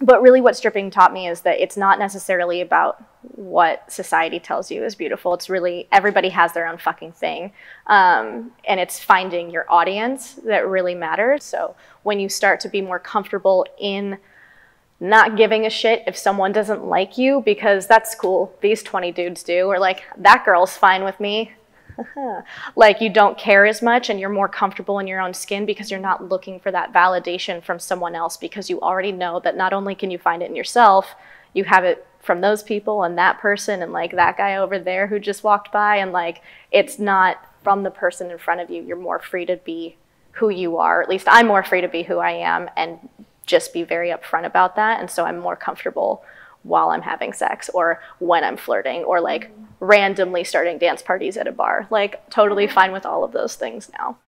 but really what stripping taught me is that it's not necessarily about what society tells you is beautiful. It's really everybody has their own fucking thing. Um, and it's finding your audience that really matters. So when you start to be more comfortable in not giving a shit if someone doesn't like you because that's cool. These 20 dudes do. Or like that girl's fine with me like you don't care as much and you're more comfortable in your own skin because you're not looking for that validation from someone else because you already know that not only can you find it in yourself, you have it from those people and that person and like that guy over there who just walked by and like it's not from the person in front of you. You're more free to be who you are. At least I'm more free to be who I am and just be very upfront about that and so I'm more comfortable while I'm having sex or when I'm flirting or like randomly starting dance parties at a bar. Like, totally mm-hmm. fine with all of those things now.